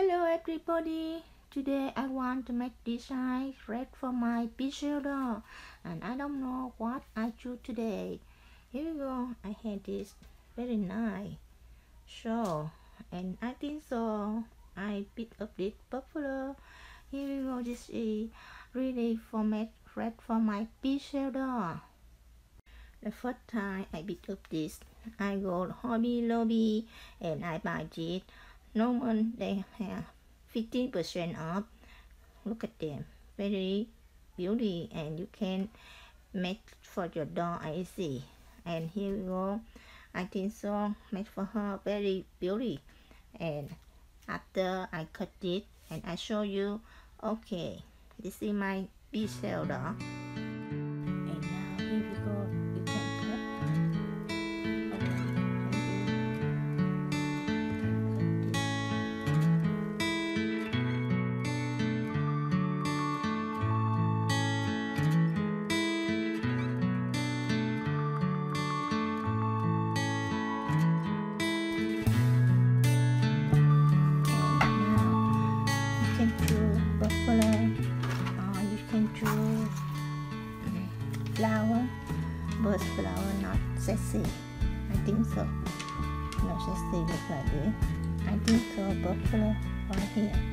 Hello everybody. Today I want to make design red for my doll and I don't know what I choose today. Here we go. I had this very nice. So and I think so. I pick up this buffalo. Here we go. This is really format red for my doll. The first time I pick up this, I go Hobby Lobby and I buy this no one they have 15% off. Look at them. Very beauty and you can make for your dog I see. And here we go. I think so. Make for her very beauty. And after I cut it and I show you. Okay this is my Phicen dog flower, bird flower, not sexy. I think so. Not sexy look like this. I think so, bird flower right here.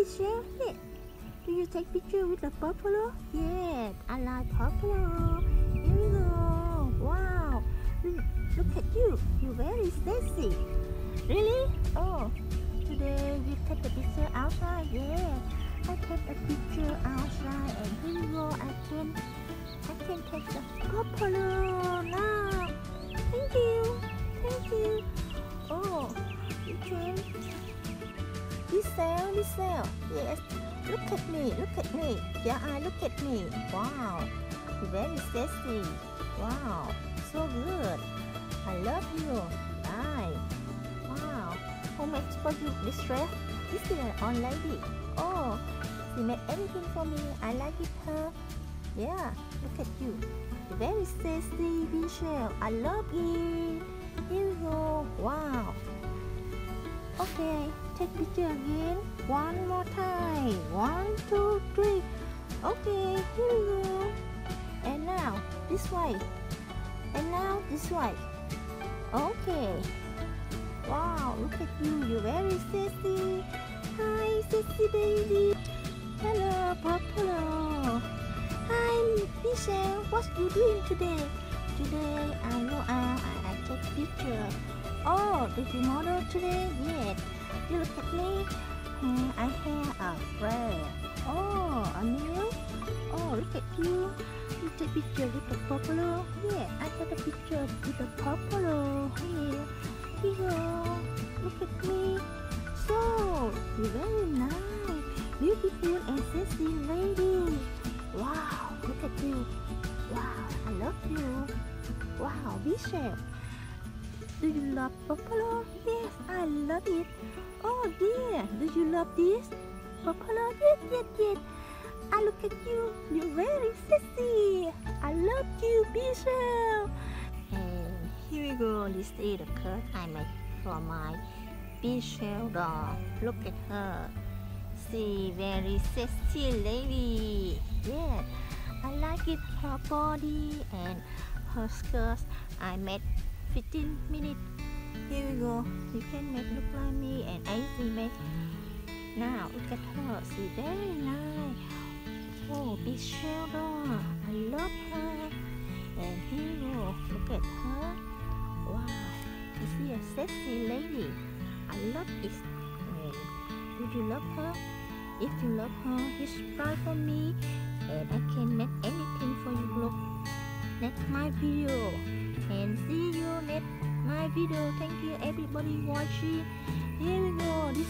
Yeah. Do you take picture with the buffalo? Yes, I like buffalo. Here we go. Wow. Look at you. You're very sexy. Really? Oh, today you take the picture outside? Yeah. I take a picture outside and here we go. I can, I can take the buffalo now. Thank you. Thank you. Oh, you can. Lizelle, Lizelle. Yes. Look at me. Look at me. Yeah, I look at me. Wow. Very sexy. Wow. So good. I love you. Bye. Wow. How much for you this dress? This is an on lady. Oh, she made everything for me. I like it her. Yeah, look at you. Very sexy, Michelle. I love it. Here we go. Wow. Okay, take picture again. One more time. One, two, three. Okay, here we go. And now, this way. And now, this way. Okay. Wow, look at you. You're very sexy. Hi, sexy baby. Hello, Popolo. Hi, Michelle. What you doing today? Today, I go out and I take picture. Oh, did you model today? Yes. Look at me. Hmm, I have a friend. Oh, a new? Oh, look at you. You take picture with the buffalo? Yeah, I take a picture with the buffalo. Here, here. Look at me. So, you're very nice, beautiful and sexy lady. Wow, look at you. Wow, I love you. Wow, Michelle. Do you love buffalo? Yes, I love it. Oh dear, do you love this? Buffalo? Yes, yes, yes. I look at you. You're very sexy. I love you, Michelle. And here we go. This is the cut I made for my Michelle doll. Look at her. See, very sexy lady. Yeah, I like it. Her body and her skirt. I made 15 minutes. Here we go. You can make look like me and I make. Now look at her. She very nice. Oh, big shoulder. I love her. And here you go. Look at her. Wow. Is she a sexy lady? I love it. And do you love her? If you love her, subscribe for me and I can make anything for you look next my video and see you next my video. Thank you everybody watching. Here we go. This